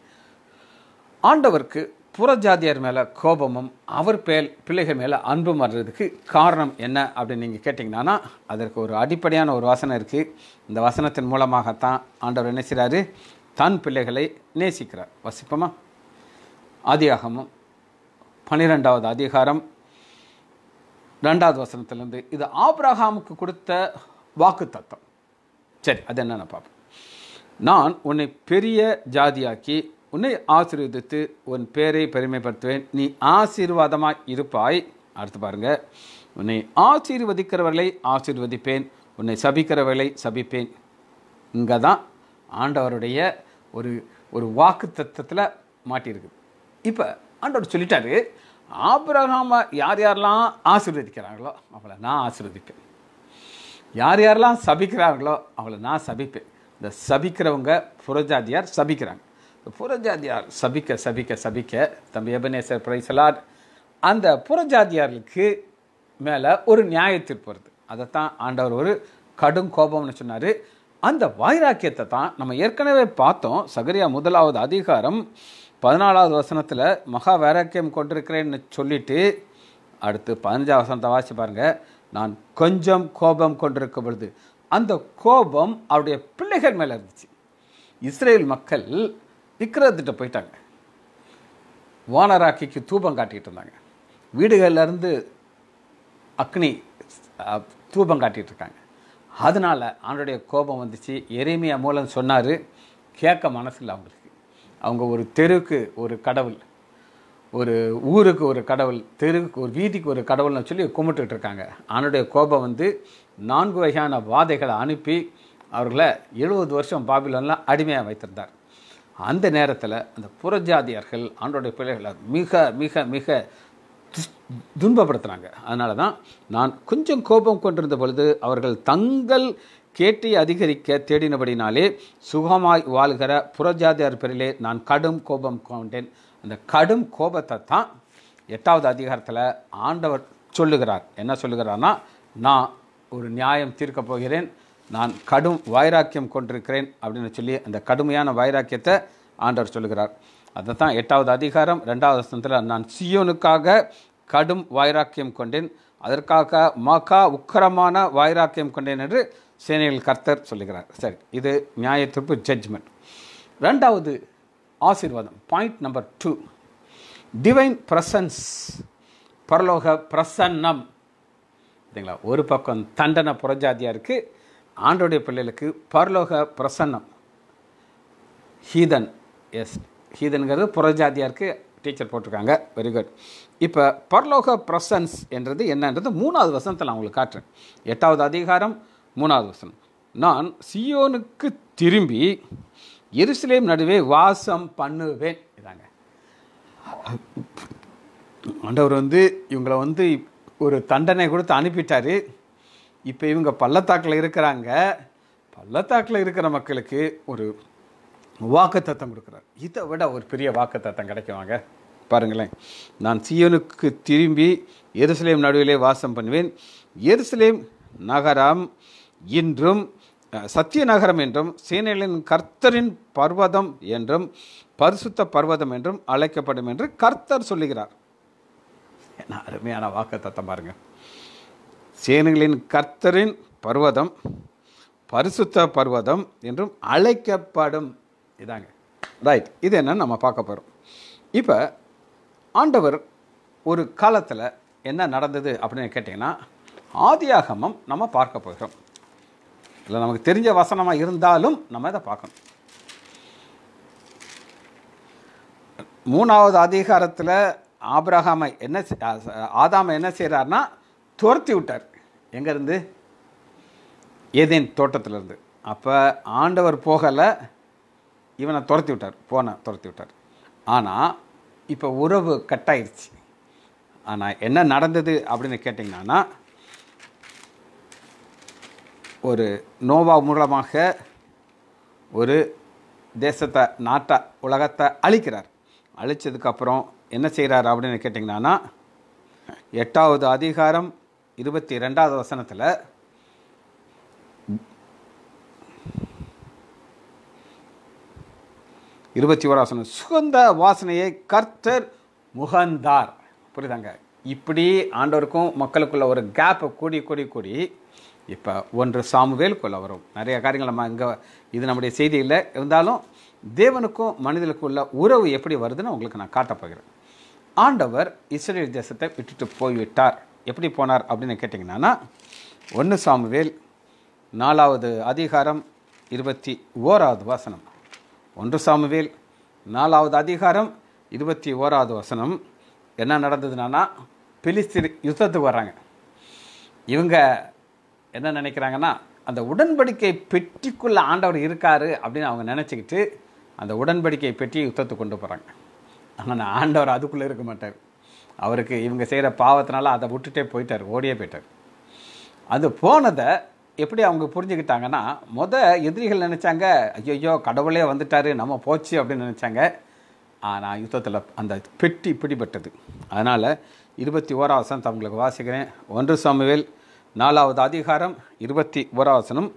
ஆண்டவருக்கு புறஜாதியார் மேலே கோபமும் அவர் பேல் பிள்ளைகள் மேலே அன்பும் வர்றதுக்கு காரணம் என்ன அப்படின்னு நீங்கள் கேட்டிங்கன்னா அதற்கு ஒரு அடிப்படையான ஒரு வசனம் இருக்குது இந்த வசனத்தின் மூலமாகத்தான் ஆண்டவர் என்ன செய்கிறாரு தன் பிள்ளைகளை நேசிக்கிறார். வசிப்போமா? ஆதியாகமும் பன்னிரெண்டாவது அதிகாரம் ரெண்டாவது வசனத்திலேருந்து இது ஆப்ரஹாமுக்கு கொடுத்த வாக்கு தத்தம் சரி அது என்னென்ன பார்ப்போம். நான் உன்னை பெரிய ஜாதியாக்கி உன்னை ஆசீர்வதித்து உன் பேரை பெருமைப்படுத்துவேன். நீ ஆசீர்வாதமாய் இருப்பாய். அடுத்து பாருங்க. உன்னை ஆசீர்வதிக்கிறவர்களை ஆசீர்வதிப்பேன். உன்னை சபிக்கிறவர்களை சபிப்பேன். இங்கே தான் ஆண்டவருடைய ஒரு ஒரு வாக்கு தத்துவத்தில் மாட்டியிருக்கு. இப்போ ஆண்டவர் சொல்லிட்டாரு ஆபிரகாம யார் யாரெல்லாம் ஆசீர்வதிக்கிறாங்களோ அவளை நான் ஆசீர்வதிப்பேன். யார் யாரெல்லாம் சபிக்கிறாங்களோ அவளை நான் சபிப்பேன். இந்த சபிக்கிறவங்க புறஜாதியார் சபிக்கிறாங்க. புறஜாதியார் சபிக்க சபிக்க சபிக்க தம்பி எபனேசர் பிரைசலாட் அந்த புறஜாதியார்களுக்கு மேலே ஒரு நியாயத்தீர்ப்பு வருது. அதைத்தான் ஆண்டவர் ஒரு கடும் கோபம்னு சொன்னார். அந்த வைராக்கியத்தை தான் நம்ம ஏற்கனவே பார்த்தோம். சகரியா முதலாவது அதிகாரம் பதினாலாவது வசனத்தில் மகா வைராக்கியம் கொண்டிருக்கிறேன்னு சொல்லிட்டு அடுத்து பதினஞ்சாவது வசனத்தை வாசி பாருங்க. நான் கொஞ்சம் கோபம் கொண்டிருக்கும் பொழுது. அந்த கோபம் அவருடைய பிள்ளைகள் மேலே இருந்துச்சு. இஸ்ரேல் மக்கள் விக்ரத்திட்ட போயிட்டாங்க. வானராக்கிக்கு தூபம் காட்டிகிட்டு இருந்தாங்க. வீடுகள்லேருந்து அக்னி தூபம் காட்டிகிட்டு இருக்காங்க. அதனால் அவனுடைய கோபம் வந்துச்சு. எரேமியா மூலம் சொன்னார் கேட்க மனசில்லை அவங்களுக்கு. அவங்க ஒரு தெருவுக்கு ஒரு கடவுள் ஒரு ஊருக்கு ஒரு கடவுள் தெருவுக்கு ஒரு வீதிக்கு ஒரு கடவுள்னு சொல்லி கும்பிட்டுட்டு இருக்காங்க. அவனுடைய கோபம் வந்து நான்கு வகையான வாதைகளை அனுப்பி அவர்களை எழுபது வருஷம் பாபிலோனில் அடிமையாக வைத்திருந்தார். அந்த நேரத்தில் அந்த புறஜாதியர்கள் ஆண்டோடைய பிள்ளைகளை மிக மிக மிக துஸ்- துன்பப்படுத்துனாங்க. அதனால தான் நான் கொஞ்சம் கோபம் கொண்டிருந்த பொழுது அவர்கள் தங்கள் கேட்டை அதிகரிக்க தேடினபடினாலே சுகமாய் வாழ்கிற புறஜாதியார் பேரிலே நான் கடும் கோபம் கொண்டேன். அந்த கடும் கோபத்தை தான் எட்டாவது அதிகாரத்தில் ஆண்டவர் சொல்லுகிறார். என்ன சொல்லுகிறார்னா நான் ஒரு நியாயம் தீர்க்கப் போகிறேன். நான் கடும் வைராக்கியம் கொண்டிருக்கிறேன் அப்படின்னு சொல்லி அந்த கடுமையான வைராக்கியத்தை ஆண்டவர் சொல்லுகிறார். அதை தான் எட்டாவது அதிகாரம் ரெண்டாவது வசனத்தில் நான் சியோனுக்காக கடும் வைராக்கியம் கொண்டேன் அதற்காக மகா உக்கரமான வைராக்கியம் கொண்டேன் என்று சேனையில் கர்த்தர் சொல்லுகிறார். சரி இது நியாயத்திற்பு ஜட்ஜ்மெண்ட் ரெண்டாவது ஆசீர்வாதம் point number two divine presence பரலோக பிரசன்னம். சரிங்களா? ஒரு பக்கம் தண்டனை புறஜாதியாக இருக்குது ஆண்டோடைய பிள்ளைகளுக்கு பரலோக பிரசன்னம். ஹீதன் எஸ் ஹீதன்கிறது புறஜாதியாருக்கு டீச்சர் போட்டிருக்காங்க. வெரி குட் இப்போ பரலோக பிரசன்ஸ் என்றது என்னன்றது மூணாவது வசனத்தில் நான் உங்களுக்கு காட்டுறேன். எட்டாவது அதிகாரம் மூணாவது வசனம். நான் சியோனுக்கு திரும்பி எருசலேம் நடுவே வாசம் பண்ணுவேன். இதாங்க. ஆண்டவர் வந்து இவங்களை வந்து ஒரு தண்டனை கொடுத்து அனுப்பிட்டார். இப்போ இவங்க பள்ளத்தாக்கில் இருக்கிறாங்க. பள்ளத்தாக்கில் இருக்கிற மக்களுக்கு ஒரு வாக்குத்தத்தம் கொடுக்குறார். இதை விட ஒரு பெரிய வாக்குத்தத்தம் கிடைக்குவாங்க பாருங்களேன். நான் சியோனுக்கு திரும்பி எருசலேம் நடுவிலே வாசம் பண்ணுவேன். எருசலேம் நகரம் இன்றும் சத்திய நகரம் என்றும் சேனைகளின் கர்த்தரின் பர்வதம் என்றும் பரிசுத்த பர்வதம் என்றும் அழைக்கப்படும் என்று கர்த்தர் சொல்லுகிறார். என்ன அருமையான வாக்குத்தத்தம் பாருங்கள் சேனைகளின் கர்த்தரின் பர்வதம் பரிசுத்த பர்வதம் என்றும் அழைக்கப்படும். இதாங்க. ரைட் இது என்னன்னு நம்ம பார்க்க போகிறோம் இப்போ ஆண்டவர் ஒரு காலத்தில் என்ன நடந்தது அப்படின்னு கேட்டிங்கன்னா ஆதியாகமம் நம்ம பார்க்க போகிறோம். இல்லை நமக்கு தெரிஞ்ச வசனமாக இருந்தாலும் நம்ம இதை பார்க்கணும். மூணாவது அதிகாரத்தில் ஆபிரகாமை என்ன ஆ- ஆதாமை என்ன செய்கிறார்னா துரத்தி விட்டார். எங்கேருந்து? ஏதேன் தோட்டத்திலேருந்து. அப்போ ஆண்டவர் போகலை இவனை துரத்தி விட்டார் போன துரத்தி விட்டார். ஆனால் இப்போ உறவு கட்டாயிருச்சு. ஆனால் என்ன நடந்தது அப்படின்னு கேட்டிங்கன்னா ஒரு நோவா மூலமாக ஒரு தேசத்தை நாட்டை உலகத்தை அழிக்கிறார். அழிச்சதுக்கப்புறம் என்ன செய்கிறார் அப்படின்னு கேட்டிங்கன்னா எட்டாவது அதிகாரம் இருபத்தி ரெண்டாவது வசனத்தில் இருபத்தி ஓராசனம் சுகந்த வாசனையை கர்த்தர் முகந்தார். புரியுதாங்க? இப்படி ஆண்டவருக்கும் மக்களுக்குள்ள ஒரு கேப்பை கூடி கூடி கூடி இப்போ ஒன்று சாமுவேலுக்குள்ள வரும். நிறைய காரியங்கள் நம்ம இங்கே இது நம்முடைய செய்தியில் இருந்தாலும் தேவனுக்கும் மனிதனுக்குள்ள உறவு எப்படி வருதுன்னு உங்களுக்கு நான் காட்டப் போகிறேன். ஆண்டவர் இஸ்ரேல் தேசத்தை விட்டுட்டு போய்விட்டார். எப்படி போனார் அப்படின்னு கேட்டிங்கன்னா ஒன்று சாமுவேல் நாலாவது அதிகாரம் இருபத்தி ஓராவது வசனம். ஒன்று சாமுவேல் நாலாவது அதிகாரம் இருபத்தி ஓராவது வசனம். என்ன நடந்ததுன்னா பிலிஸ்தீன் யுத்தத்துக்கு வர்றாங்க. இவங்க என்ன நினைக்கிறாங்கன்னா அந்த உடன்படிக்கை பெட்டிக்குள்ள ஆண்டவர் இருக்கார் அப்படின்னு அவங்க நினச்சிக்கிட்டு அந்த உடன்படிக்கை பெட்டியை யுத்தத்துக்கு கொண்டு போகிறாங்க ஆனால் ஆண்டவர் அதுக்குள்ளே இருக்க மாட்டார். அவருக்கு இவங்க செய்கிற பாவத்தினால அதை விட்டுட்டே போயிட்டார் ஓடியே போயிட்டார். அது போனதை எப்படி அவங்க புரிஞ்சுக்கிட்டாங்கன்னா முத எதிரிகள் நினச்சாங்க ஐயோ கடவுளே வந்துட்டாரு நம்ம போச்சு அப்படின்னு நினச்சாங்க. ஆனால் யுத்தத்தில் அந்த பெட்டி பிடிபட்டது. அதனால் இருபத்தி ஓராவசனம் தங்களுக்கு வாசிக்கிறேன். ஒன்று சாமுவேல் நாலாவது அதிகாரம் இருபத்தி ஓராவசனம்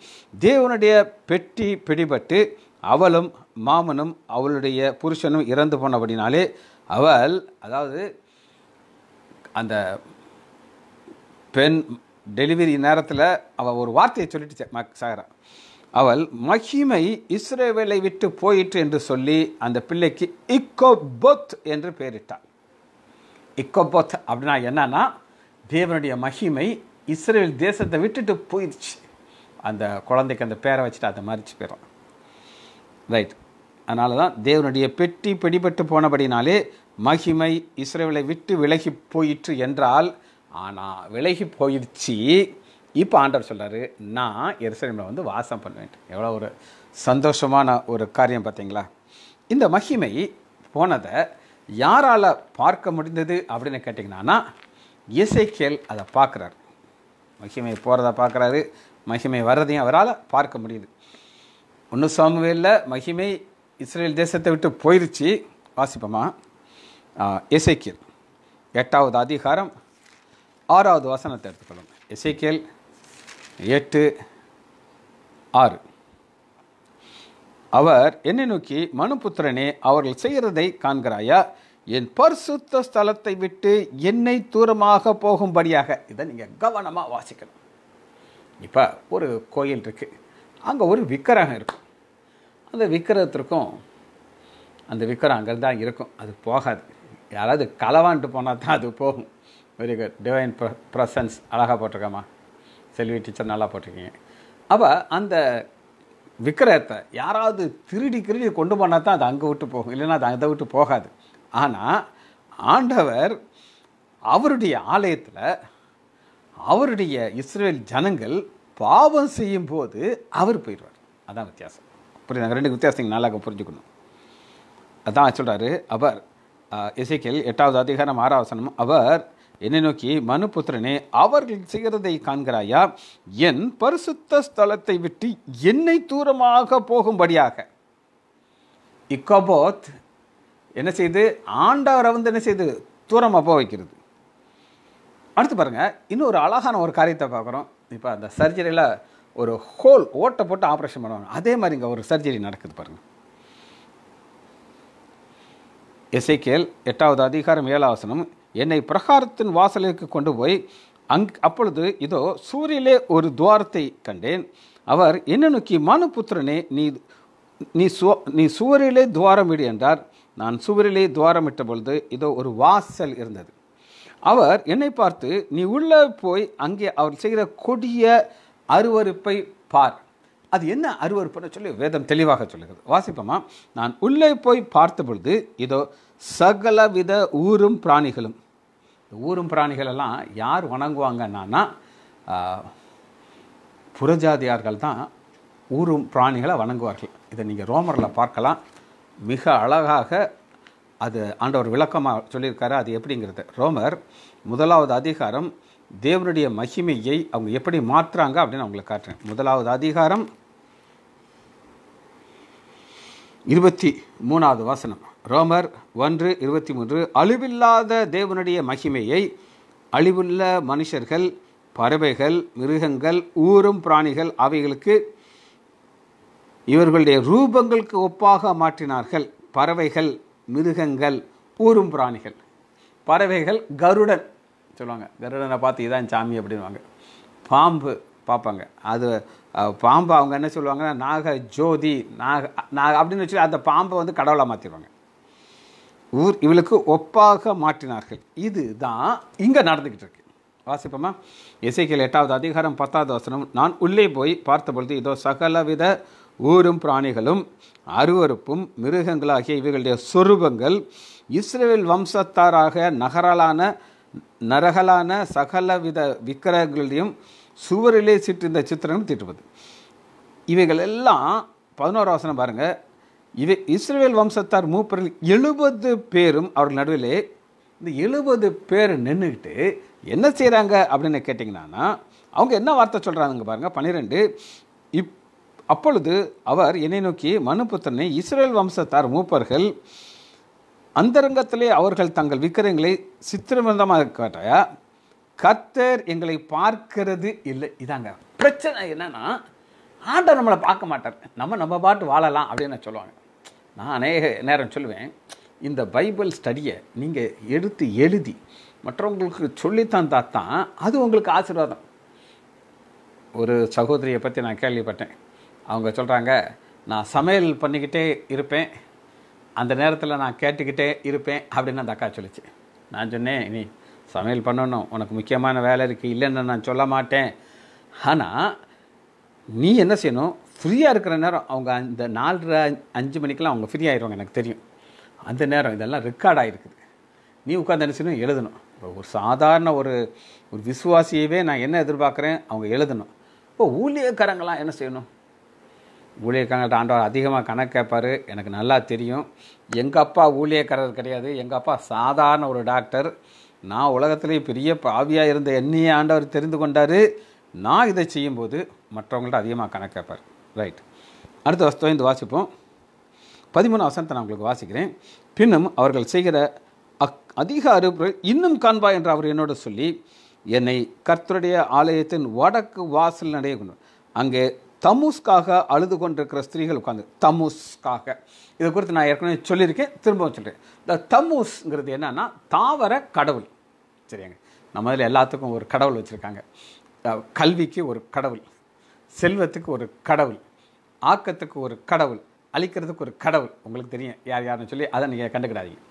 தேவனுடைய பெட்டி பிடிபட்டு அவளும் மாமனும் அவளுடைய புருஷனும் இறந்து போனபடினாலே அவள் அதாவது அந்த பெண் டெலிவரி நேரத்தில் அவள் ஒரு வார்த்தையை சொல்லிட்டு சாகரா அவள் மகிமை இஸ்ரேவேலை விட்டு போயிற்று என்று சொல்லி அந்த பிள்ளைக்கு இக்கோபொத் என்று பெயரிட்டாள். இக்கோபொத் அப்படின்னா என்னன்னா தேவனுடைய மகிமை இஸ்ரேல் தேசத்தை விட்டுட்டு போயிடுச்சு அந்த குழந்தைக்கு அந்த பேரை வச்சுட்டு அதை மறிச்சு போயிடும் ரைட். அதனால தான் தேவனுடைய பெட்டி பிடிபட்டு போனபடினாலே மகிமை இஸ்ரேலை விட்டு விலகி போயிற்று என்றால் ஆனால் விலகி போயிடுச்சு இப்போ ஆண்டவர் சொல்கிறாரு நான் எருசலேமில் வந்து வாசம் பண்ணுவேன். எவ்வளோ ஒரு சந்தோஷமான ஒரு காரியம் பார்த்தீங்களா இந்த மகிமை போனதை யாரால் பார்க்க முடிந்தது அப்படின்னு கேட்டிங்கன்னா இசைக்கேல் அதை பார்க்குறாரு. மகிமை போகிறத பார்க்குறாரு மகிமை வர்றதையும் அவரால் பார்க்க முடியுது. ஒன்று சாமுவேலில் மகிமை இஸ்ரேல் தேசத்தை விட்டு போயிருச்சு. வாசிப்போமா? எசைக்கியல். எட்டாவது அதிகாரம் ஆறாவது வசனத்தை எடுத்துக்கொள்ளுங்க எசைக்கியல் எட்டு ஆறு. அவர் என்னை நோக்கி மனுபுத்திரனே அவர்கள் செய்கிறதை காண்கிறாயா? என் பரிசுத்த ஸ்தலத்தை விட்டு என்னை தூரமாக போகும்படியாக. இதை நீங்கள் கவனமாக வாசிக்கணும். இப்போ ஒரு கோயில் இருக்குது அங்கே ஒரு விக்கிரகம் இருக்கும். அந்த விக்கிரகத்திற்கும் அந்த விக்கிரம் அங்கே தான் இருக்கும். அது போகாது. யாராவது களவான்ட்டு போனால் தான் அது போகும். வெரி குட் டிவைன் ப்ரசன்ஸ் அழகாக போட்டிருக்கம்மா. செல்வி டீச்சர் நல்லா போட்டிருக்கீங்க. அப்போ அந்த விக்கிரகத்தை யாராவது திருடி திருடி கொண்டு போனால் தான் அது அங்கே விட்டு போகும். இல்லைன்னா அது அதை விட்டு போகாது. ஆனால் ஆண்டவர் அவருடைய ஆலயத்தில் அவருடைய இஸ்ரேல் ஜனங்கள் பாவம் செய்யும் போது அவர் போயிடுவார். அதான் வித்தியாசம். புரியுது? ரெண்டு வித்தியாசம் நல்லா புரிஞ்சுக்கணும். அதான் சொல்கிறாரு அவர் இசைக்கல் எட்டாவது அதிகாரம் ஆறாவசனம் அவர் என்னை நோக்கி மனுபுத்திரனே அவர்கள் செய்கிறதை காண்கிறாயா? என் பரிசுத்த ஸ்தலத்தை விட்டு என்னை தூரமாக போகும்படியாக. இக்கோபோத் என்ன செய்து ஆண்டவரை வந்து என்ன செய்து தூரமாக போக வைக்கிறது. அடுத்து பாருங்கள் இன்னும் ஒரு அழகான ஒரு காரியத்தை பார்க்குறோம். இப்போ அந்த சர்ஜரியில் ஒரு ஹோல் ஓட்டை போட்டு ஆப்ரேஷன் பண்ணுவாங்க. அதே மாதிரி இங்கே ஒரு சர்ஜரி நடக்குது பாருங்கள் எசைக்கேல் எட்டாவது அதிகாரம் ஏழாவசனம் என்னை பிரகாரத்தின் வாசலுக்கு கொண்டு போய் அங் அப்பொழுது இதோ சூரியலே ஒரு துவாரத்தை கண்டேன். அவர் என்ன நோக்கி மனுபுத்திரனே நீ நீ சு நீ சுவரிலே துவாரமிடு என்றார். நான் சுவரிலே துவாரமிட்ட பொழுது இதோ ஒரு வாசல் இருந்தது. அவர் என்னை பார்த்து நீ உள்ளே போய் அங்கே அவர் செய்கிற கொடிய அருவறுப்பை பார். அது என்ன அருவறுப்புன்னு சொல்லி வேதம் தெளிவாக சொல்லுகிறது. வாசிப்போமா? நான் உள்ளே போய் பார்த்த பொழுது இதோ சகலவித ஊரும் பிராணிகளும். ஊரும் பிராணிகள் எல்லாம் யார் வணங்குவாங்கன்னா புறஜாதியார்கள் தான் ஊரும் பிராணிகளை வணங்குவார்கள். இதை நீங்கள் ரோமரில் பார்க்கலாம். மிக அழகாக அது ஆண்டவர் விளக்கமாக சொல்லியிருக்காரு. அது எப்படிங்கிறது? ரோமர் முதலாவது அதிகாரம் தேவனுடைய மகிமையை அவங்க எப்படி மாற்றுறாங்க அப்படின்னு அவங்களுக்கு காட்டுறேன். முதலாவது அதிகாரம் இருபத்தி மூணாவது வசனம். ரோமர் ஒன்று இருபத்தி மூன்று அழிவில்லாத தேவனுடைய மகிமையை அழிவுள்ள மனுஷர்கள் பறவைகள் மிருகங்கள் ஊரும் பிராணிகள் அவைகளுக்கு இவர்களுடைய ரூபங்களுக்கு ஒப்பாக மாற்றினார்கள். பறவைகள் மிருகங்கள் ஊரும் பிராணிகள். பறவைகள் கருடன் சொல்லுவாங்க. கருடனை பார்த்து இதான் சாமி அப்படின்வாங்க பாம்பு பார்ப்பாங்க. அது பாம்பு அவங்க என்ன சொல்லுவாங்கன்னா நாக ஜோதி நாக நாக அப்படின்னு வச்சு அந்த பாம்பை வந்து கடவுளாக மாற்றிடுவாங்க ஊர் இவளுக்கு ஒப்பாக மாற்றினார்கள். இது தான் இங்கே நடந்துக்கிட்டு இருக்கு. வாசிப்போமா? இசைக்கியல் எட்டாவது அதிகாரம் பத்தாவது வசனம். நான் உள்ளே போய் பார்த்தபொழுது இதோ சகலவித ஊரும் பிராணிகளும் அருவருப்பும் மிருகங்களாகிய இவைகளுடைய சொரூபங்கள் இஸ்ரேல் வம்சத்தாராக நகரலான நரகலான சகலவித விக்கிரகங்களையும் சுவரிலே சிற்றிருந்த சித்திரங்கள் தீட்டுவது. இவைகள் எல்லாம் பதினோரு வசனம் பாருங்கள் இவை இஸ்ரேல் வம்சத்தார் மூப்பரில் எழுபது பேரும் அவர்கள் நடுவிலே இந்த எழுபது பேர் நின்றுக்கிட்டு என்ன செய்கிறாங்க அப்படின்னு கேட்டிங்கன்னா அவங்க என்ன வார்த்தை சொல்கிறாங்க பாருங்கள் பன்னிரெண்டு. இப் அப்பொழுது அவர் என்னை நோக்கி மனுபுத்திரனை இஸ்ரேல் வம்சத்தார் மூப்பர்கள் அந்தரங்கத்திலே அவர்கள் தங்கள் விக்கிரங்களை சித்திரபந்தமாக காட்டாயா? கத்தர் எங்களை பார்க்கிறது இல்லை. இதாங்க. பிரச்சனை என்னன்னா ஆண்டவர் நம்மளை பார்க்க மாட்டார். நம்ம நம்ம பாட்டு வாழலாம் அப்படின்னு சொல்லுவாங்க. நான் அநேக நேரம் சொல்லுவேன். இந்த பைபிள் ஸ்டடியை நீங்கள் எடுத்து எழுதி மற்றவங்களுக்கு சொல்லித்தந்தா தான் அது உங்களுக்கு ஆசீர்வாதம். ஒரு சகோதரியை பற்றி நான் கேள்விப்பட்டேன். அவங்க சொல்கிறாங்க நான் சமையல் பண்ணிக்கிட்டே இருப்பேன். அந்த நேரத்தில் நான் கேட்டுக்கிட்டே இருப்பேன். அப்படின்னு அந்த அக்கா சொல்லிச்சு. நான் சொன்னேன் நீ சமையல் பண்ணணும். உனக்கு முக்கியமான வேலை இருக்குது இல்லைன்னு நான் சொல்ல மாட்டேன். ஆனால் நீ என்ன செய்யணும்? ஃப்ரீயாக இருக்கிற நேரம் அவங்க அந்த நாலரை அஞ்சு மணிக்கெலாம் அவங்க ஃப்ரீ ஆயிடுவாங்க எனக்கு தெரியும். அந்த நேரம் இதெல்லாம் ரெக்கார்ட் ஆகிருக்குது நீ உட்காந்து என்ன செய்யணும்? எழுதணும். இப்போ ஒரு சாதாரண ஒரு ஒரு விசுவாசியவே நான் என்ன எதிர்பார்க்குறேன்? அவங்க எழுதணும். இப்போ ஊழியக்காரங்களாம் என்ன செய்யணும்? ஊழியக்காரங்கள்ட்ட ஆண்டவர் அதிகமாக கணக்கு கேட்பார். எனக்கு நல்லா தெரியும். எங்கள் அப்பா ஊழியக்காரர் கிடையாது. எங்கள் அப்பா சாதாரண ஒரு டாக்டர். நான் உலகத்திலேயே பெரிய பாவியாக இருந்த என்னையே ஆண்டவர் தெரிந்து கொண்டார். நான் இதை செய்யும்போது மற்றவங்கள்ட்ட அதிகமாக கணக்கு கேட்பார். ரைட் அடுத்த வஸ்துவம் இந்த வாசிப்போம். பதிமூணு வசனத்தை நான் உங்களுக்கு வாசிக்கிறேன். பின்னும் அவர்கள் செய்கிற அக் அதிக அறிவுரை இன்னும் காண்பா என்று அவர் என்னோட சொல்லி என்னை கர்த்தருடைய ஆலயத்தின் வடக்கு வாசல் நடைய கொண்டு அங்கே தமுஸ்காக அழுது கொண்டிருக்கிற ஸ்திரீகள் உட்காந்து தமுஸ்காக. இதை குறித்து நான் ஏற்கனவே சொல்லியிருக்கேன் திரும்பவும் சொல்கிறேன் இந்த தமுஸ்ங்கிறது என்னன்னா தாவர கடவுள். சரியாங்க. நம்ம இதில் எல்லாத்துக்கும் ஒரு கடவுள் வச்சுருக்காங்க. கல்விக்கு ஒரு கடவுள் செல்வத்துக்கு ஒரு கடவுள் ஆக்கத்துக்கு ஒரு கடவுள் அழிக்கிறதுக்கு ஒரு கடவுள். உங்களுக்கு தெரியும் யார் யாருன்னு சொல்லி அதை நீங்கள் கண்டுக்கிடாதீங்க.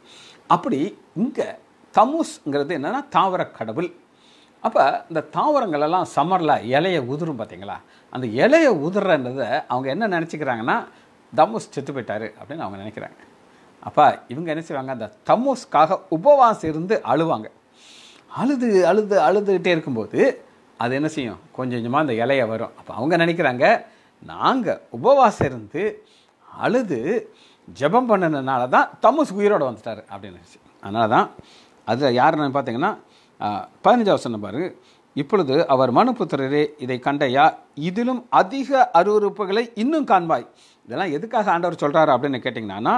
அப்படி இங்கே தமுஸ்ங்கிறது என்னென்னா தாவர கடவுள். அப்போ இந்த தாவரங்கள் எல்லாம் சம்மரில் இலையை உதிரும் பார்த்தீங்களா? அந்த இலையை உதிர்றன்றதை அவங்க என்ன நினச்சிக்கிறாங்கன்னா தமுஸ் செத்து போயிட்டாரு அப்படின்னு அவங்க நினைக்கிறாங்க. அப்போ இவங்க என்ன செய்வாங்க? அந்த தமுஸ்க்காக உபவாசம் இருந்து அழுவாங்க. அழுது அழுது அழுதுகிட்டே இருக்கும்போது அது என்ன செய்யும்? கொஞ்சம் கொஞ்சமாக அந்த இலையை வரும். அப்போ அவங்க நினைக்கிறாங்க நாங்கள் உபவாசம் இருந்து அழுது ஜெபம் பண்ணினதுனால தான் தமுஸ் உயிரோடு வந்துட்டார் அப்படின்னு நினச்சி. அதனால தான் அதில் யாருன்னு பார்த்தீங்கன்னா பதினஞ்சாவது வசனம் பாருங்க. இப்பொழுது அவர் மனுபுத்திரரே இதை கண்டையா? இதிலும் அதிக அருவறுப்புகளை இன்னும் காண்பாய். இதெல்லாம் எதுக்காக ஆண்டவர் சொல்கிறாரு அப்படின்னு கேட்டிங்கன்னா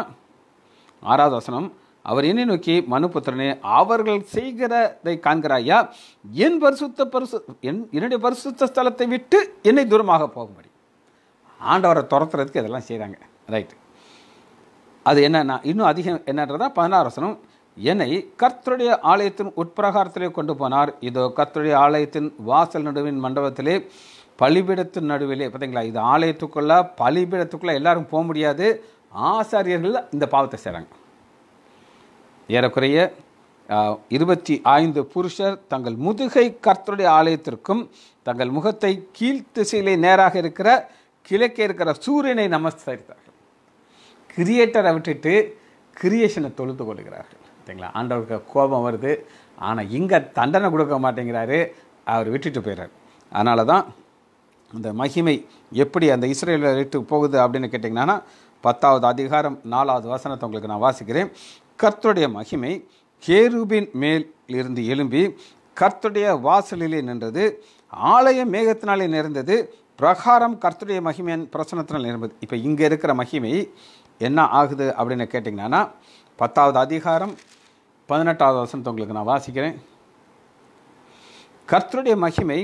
ஆறாவது வசனம் அவர் என்னை நோக்கி மனுபுத்திரனே அவர்கள் செய்கிறதை காண்கிறாயா? என் பரிசுத்த பரிசு என் என்னுடைய பரிசுத்த ஸ்தலத்தை விட்டு என்னை தூரமாக போகும்படி. ஆண்டவரை துரத்துறதுக்கு இதெல்லாம் செய்கிறாங்க ரைட்டு அது என்னென்னா இன்னும் அதிகம் என்னன்றதா? பதினாறு வசனம் என்னை கர்த்தருடைய ஆலயத்தின் உட்பிரகாரத்திலே கொண்டு போனார். இதோ கர்த்தருடைய ஆலயத்தின் வாசல் நடுவின் மண்டபத்திலே பலிபீடத்தின் நடுவிலே. பார்த்தீங்களா இது ஆலயத்துக்குள்ளே பலிபீடத்துக்குள்ளே எல்லாரும் போக முடியாது. ஆசாரியர்கள் இந்த பாவத்தை செய்கிறாங்க ஏறக்குறைய இருபத்தி ஐந்து புருஷர் தங்கள் முதுகை கர்த்தருடைய ஆலயத்திற்கும் தங்கள் முகத்தை கீழ்த்திசையிலே நேராக இருக்கிற கிழக்கே இருக்கிற சூரியனை நமஸ்கரித்தார்கள். கிரியேட்டரை விட்டுட்டு கிரியேஷனை தொழுது கொள்கிறார்கள். சரிங்களா ஆண்டவருக்கு கோபம் வருது. ஆனால் இங்கே தண்டனை கொடுக்க மாட்டேங்கிறாரு. அவர் விட்டுட்டு போயிடுறார் அதனால தான் அந்த மகிமை எப்படி அந்த இஸ்ரேலில் விட்டு போகுது அப்படின்னு கேட்டிங்கன்னா பத்தாவது அதிகாரம் நாலாவது வசனத்தை உங்களுக்கு நான் வாசிக்கிறேன். கர்த்தருடைய மகிமை கேருபின் மேல் இருந்து எழும்பி கர்த்தருடைய வாசலிலே நின்றது. ஆலயம் மேகத்தினாலே நிறைந்தது. பிரகாரம் கர்த்துடைய மகிமையின் பிரசனத்தினால் நிரம்புது. இப்போ இங்கே இருக்கிற மகிமை என்ன ஆகுது அப்படின்னு கேட்டிங்கன்னா பத்தாவது அதிகாரம் பதினெட்டாவது வசனத்தை உங்களுக்கு நான் வாசிக்கிறேன். கர்த்தருடைய மகிமை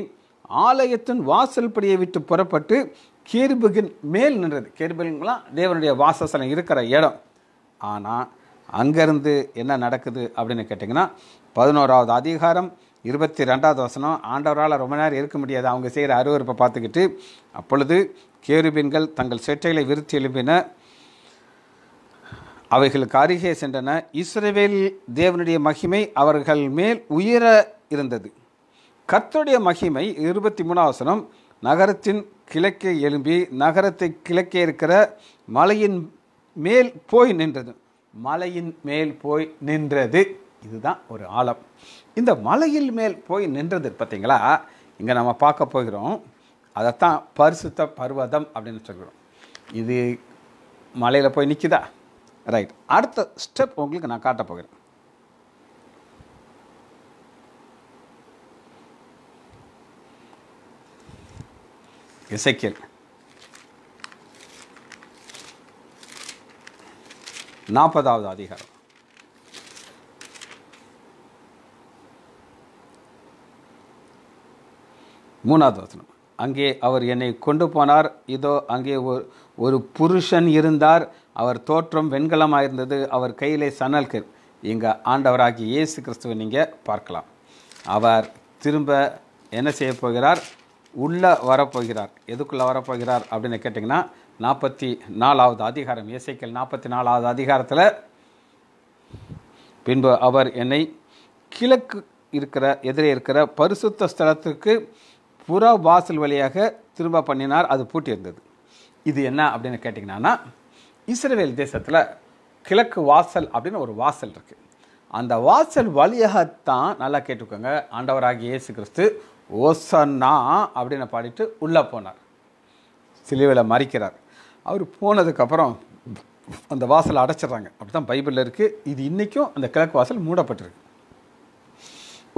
ஆலயத்தின் வாசல் படியை விட்டு புறப்பட்டு கேருபுகின் மேல் நின்றது. கேருபுகள்லாம் தேவனுடைய வாசஸ்தலம் இருக்கிற இடம். ஆனால் அங்கேருந்து என்ன நடக்குது அப்படின்னு கேட்டிங்கன்னா பதினோராவது அதிகாரம் இருபத்தி ரெண்டாவது வசனம் ஆண்டவரால் ரொம்ப நேரம் இருக்க முடியாது அவங்க செய்கிற அருவருப்பை பார்த்துக்கிட்டு அப்பொழுது கேருபின்கள் தங்கள் செட்டைகளை விருத்தி எழுப்பின. அவைகளுக்கு அருகே சென்றன. இஸ்ரேவேல் தேவனுடைய மகிமை அவர்கள் மேல் உயர இருந்தது. கர்த்தருடைய மகிமை இருபத்தி மூணாவசனம் நகரத்தின் கிழக்கே எழும்பி நகரத்தை கிழக்கே இருக்கிற மலையின் மேல் போய் நின்றது. மலையின் மேல் போய் நின்றது. இதுதான் ஒரு ஆழம். இந்த மலையில் மேல் போய் நின்றது பார்த்தீங்களா? இங்கே நம்ம பார்க்க போகிறோம். அதைத்தான் பரிசுத்த பர்வதம் அப்படின்னு சொல்கிறோம். இது மலையில் போய் நிற்குதா ரைட் அடுத்த ஸ்டெப் உங்களுக்கு நான் காட்ட போகிறேன். இசைக்கியல் நாற்பதாவது அதிகாரம். மூணாவது வசனம். அங்கே அவர் என்னை கொண்டு போனார். இதோ அங்கே ஒரு ஒரு புருஷன் இருந்தார் அவர் தோற்றம் வெண்கலமாக இருந்தது அவர் கையிலே சனல்கர் இங்கே ஆண்டவராகிய இயேசு கிறிஸ்துவை நீங்கள் பார்க்கலாம். அவர் திரும்ப என்ன செய்ய போகிறார்? உள்ளே வரப்போகிறார். எதுக்குள்ளே வரப்போகிறார் அப்படின்னு கேட்டிங்கன்னா நாற்பத்தி நாலாவது அதிகாரம் இயேசைக்கள் நாற்பத்தி நாலாவது அதிகாரத்தில் பின்பு அவர் என்னை கிழக்கு இருக்கிற எதிரே இருக்கிற பரிசுத்த ஸ்தலத்துக்கு புற வாசல் வழியாக திரும்ப பண்ணினார் அது பூட்டி இருந்தது இது என்ன அப்படின்னு கேட்டிங்கன்னா இஸ்ரேல் தேசத்தில் கிழக்கு வாசல் அப்படின்னு ஒரு வாசல் இருக்குது அந்த வாசல் வழியாகத்தான் நல்லா கேட்டுக்கோங்க. ஆண்டவராகிய இயேசு கிறிஸ்து ஓசன்னா அப்படின்னு பாடிட்டு உள்ளே போனார். சிலுவையில் மறிக்கிறார் அவர் போனதுக்கப்புறம் அந்த வாசலை அடைச்சிடுறாங்க. அப்படி தான் பைபிளில் இருக்குது இது இன்றைக்கும் அந்த கிழக்கு வாசல் மூடப்பட்டிருக்கு.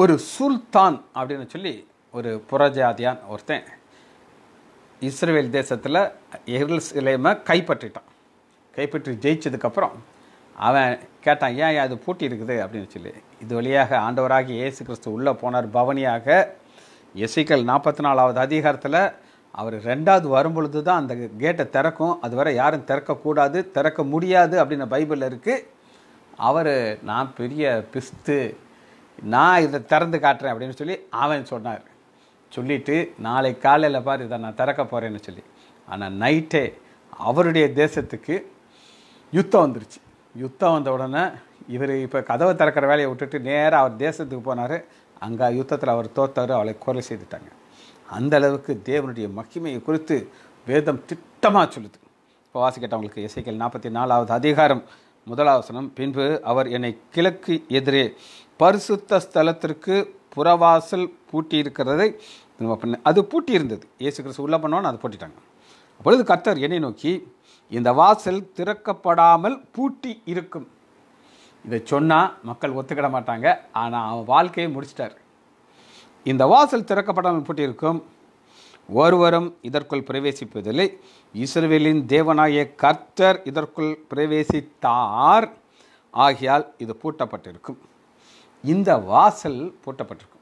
ஒரு சுல்தான் அப்படின்னு சொல்லி ஒரு புறஜாதியான் ஒருத்தன் இஸ்ரேல் தேசத்தில் எருசலேமை கைப்பற்றிட்டான். கைப்பற்றி ஜெயிச்சதுக்கப்புறம் அவன் கேட்டான் ஏன் ஏன் அது பூட்டி இருக்குது? அப்படின்னு சொல்லி. இது வழியாக ஆண்டவராகி இயேசு கிறிஸ்து உள்ளே போனார். பவனியாக எசிக்கல் நாற்பத்தி நாலாவது அதிகாரத்தில் அவர் ரெண்டாவது வரும்பொழுது தான் அந்த கேட்டை திறக்கும். அதுவரை யாரும் திறக்கக்கூடாது திறக்க முடியாது அப்படின்னு பைபிளில் இருக்குது அவர் நான் பெரிய பிஸ்து நான் இதை திறந்து காட்டுறேன் அப்படின்னு சொல்லி அவன் சொன்னார். சொல்லிவிட்டு நாளை காலையில் பாரு இதை நான் திறக்க போகிறேன்னு சொல்லி. ஆனால் நைட்டே அவருடைய தேசத்துக்கு யுத்தம் வந்துருச்சு. யுத்தம் வந்த உடனே இவர் இப்போ கதவை திறக்கிற வேலையை விட்டுட்டு நேராக அவர் தேசத்துக்கு போனார். அங்கே யுத்தத்தில் அவர் தோத்தார் அவளை கொலை செய்துட்டாங்க. அந்த அளவுக்கு தேவனுடைய மகிமையை குறித்து வேதம் திட்டமாக சொல்லுது. இப்போ வாசிக்கிட்டவங்களுக்கு இசைக்கல் நாற்பத்தி நாலாவது அதிகாரம் முதலாவசனம் பின்பு அவர் என்னை கிழக்கு எதிரே பரிசுத்த ஸ்தலத்திற்கு புறவாசல் பூட்டி இருக்கிறதை திரும்ப பண்ண அது பூட்டி இருந்தது இயேசு கிறிஸ்து உள்ளே பண்ணோன்னு அதை பூட்டிட்டாங்க. அப்பொழுது கர்த்தர் என்னை நோக்கி இந்த வாசல் திறக்கப்படாமல் பூட்டி இருக்கும். இதை சொன்னால் மக்கள் ஒத்துக்கிட மாட்டாங்க. ஆனால் அவன் வாழ்க்கையை முடிச்சிட்டார். இந்த வாசல் திறக்கப்படாமல் பூட்டி இருக்கும் ஒருவரும் இதற்குள் பிரவேசிப்பதில்லை. இஸ்ரேலின் தேவனாகிய கர்த்தர் இதற்குள் பிரவேசித்தார். ஆகியால் இது பூட்டப்பட்டிருக்கும். இந்த வாசல் பூட்டப்பட்டிருக்கும்.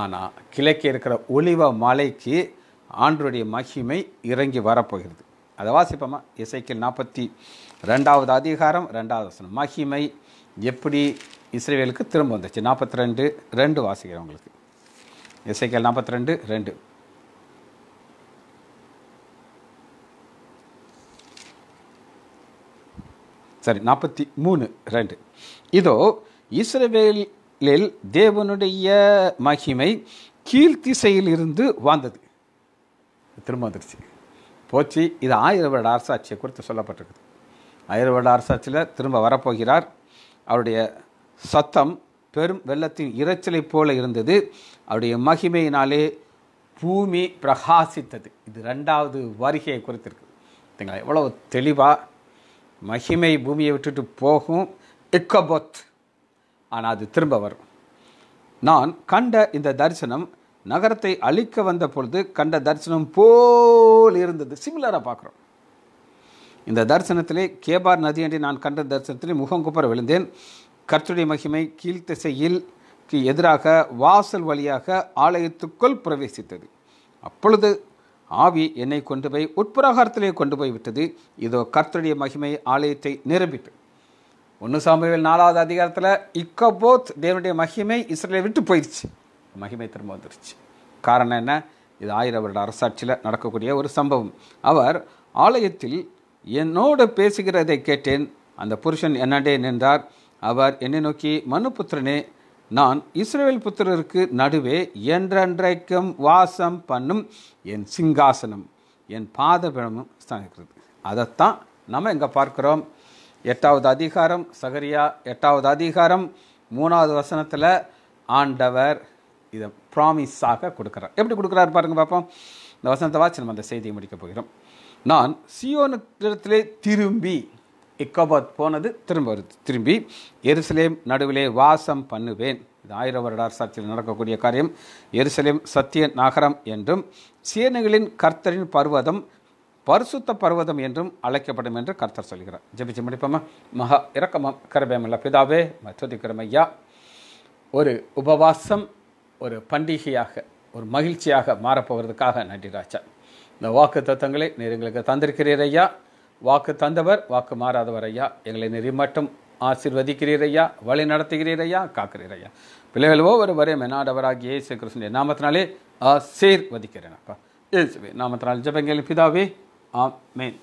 ஆனால் கிழக்கே இருக்கிற ஒளிவ மலைக்கு ஆண்டருடைய மகிமை இறங்கி வரப்போகிறது. அதை வாசிப்போமா? இசைக்கில் நாற்பத்தி ரெண்டாவது அதிகாரம் ரெண்டாவது வசனம். மகிமை எப்படி இஸ்ரேவேலுக்கு திரும்ப வந்துச்சு? நாற்பத்தி ரெண்டு ரெண்டு வாசிக்கிறவங்களுக்கு இசைக்கல் நாற்பத்தி ரெண்டு ரெண்டு. சரி நாற்பத்தி மூணு ரெண்டு. இதோ இஸ்ரேவேல் இஸ்ரவேலில் தேவனுடைய மகிமை கீழ்த்திசையில் இருந்து வாழ்ந்தது திரும்ப வந்துடுச்சு. போச்சு. இது ஆயிரம் வருட அரசாட்சியை குறித்து சொல்லப்பட்டிருக்குது. ஆயிரம் வருட அரசாட்சியில் திரும்ப வரப்போகிறார். அவருடைய சத்தம் பெரும் வெள்ளத்தின் இரைச்சலை போல இருந்தது. அவருடைய மகிமையினாலே பூமி பிரகாசித்தது. இது ரெண்டாவது வருகையை குறித்திருக்கு. பார்த்தீங்களா எவ்வளோ தெளிவாக மகிமை பூமியை விட்டுட்டு போகும். இக்கபோத். ஆனால் அது திரும்ப வரும். நான் கண்ட இந்த தரிசனம் நகரத்தை அழிக்க வந்த பொழுது கண்ட தரிசனம் போல் இருந்தது. சிமிலராக பார்க்குறோம். இந்த தரிசனத்திலே கேபார் நதி என்று நான் கண்ட தரிசனத்திலே முகங்குப்புற விழுந்தேன். கர்த்துடைய மகிமை கீழ்த்திசையில் எதிராக வாசல் வழியாக ஆலயத்துக்குள் பிரவேசித்தது. அப்பொழுது ஆவி என்னை கொண்டு போய் உட்பிரகாரத்திலே கொண்டு போய் விட்டது. இதோ கர்த்தருடைய மகிமை ஆலயத்தை நிரம்பிட்டு. ஒன்று சாமுவேல் நாலாவது அதிகாரத்தில் இக்கபோத் தேவனுடைய மகிமை இஸ்ரேலை விட்டு போயிடுச்சு மகிமை திரும்ப வந்துருச்சு. காரணம் என்ன? இது ஆயிரம் வருட அரசாட்சியில் நடக்கக்கூடிய ஒரு சம்பவம். அவர் ஆலயத்தில் என்னோடு பேசுகிறதை கேட்டேன். அந்த புருஷன் என்னடே நின்றார். அவர் என்னை நோக்கி மனுபுத்திரனே நான் இஸ்ரேல் புத்திரருக்கு நடுவே என்றென்றைக்கும் வாசம் பண்ணும் என் சிங்காசனம் என் பாதபிடமும் ஸ்தானிக்கிறது அதைத்தான் நம்ம இங்கே பார்க்குறோம். எட்டாவது அதிகாரம் சகரியா எட்டாவது அதிகாரம் மூணாவது வசனத்தில் ஆண்டவர் இதை ப்ராமிஸாக கொடுக்குறார். எப்படி கொடுக்குறாரு பாருங்க பார்ப்போம் இந்த வசனத்தை வாச்சு நம்ம அந்த செய்தியை முடிக்கப் போகிறோம். நான் சியோனிடத்திலே திரும்பி இக்கபாத் போனது திரும்ப வருது. திரும்பி எருசலேம் நடுவிலே வாசம் பண்ணுவேன். இது ஆயிரம் வருட அரசாட்சியில் நடக்கக்கூடிய காரியம். எருசலேம் சத்திய நகரம் என்றும் சேனைகளின் கர்த்தரின் பர்வதம் பரிசுத்த பர்வதம் என்றும் அழைக்கப்படும் என்று கர்த்தர் சொல்கிறார். ஜெபிச்சு முடிப்போமா? மகா இரக்கமம் கருபேமல்ல பிதாவே துதிக்கிறோம் ஐயா ஒரு உபவாசம் ஒரு பண்டிகையாக ஒரு மகிழ்ச்சியாக மாறப்போகிறதுக்காக நன்றி ராஜா. இந்த வாக்கு தத்துவங்களை நீர் எங்களுக்கு தந்திருக்கிறீர் ஐயா. வாக்கு தந்தவர் வாக்கு மாறாதவர் ஐயா. எங்களை நெறி மட்டும் ஆசீர்வதிக்கிறீர் ஐயா. வழி நடத்துகிறீர் ஐயா. காக்கிறீர் ஐயா. பிள்ளைகள் ஒவ்வொரு வரையும் என்னாடவராகிய இயேசு கிருஷ்ணன் நாமத்தினாலே ஆசீர்வதிக்கிறேன் அப்பா. இயேசுவே நாமத்தினால் ஜெபங்கள். பிதாவே ஆமென்